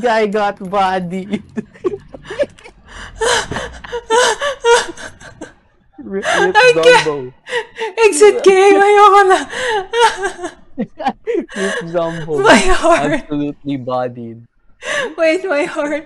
Guy got body. Rip, Zombo. Exit game, ayoko na. rip Zombo. My heart. Absolutely bodied. Wait, my heart.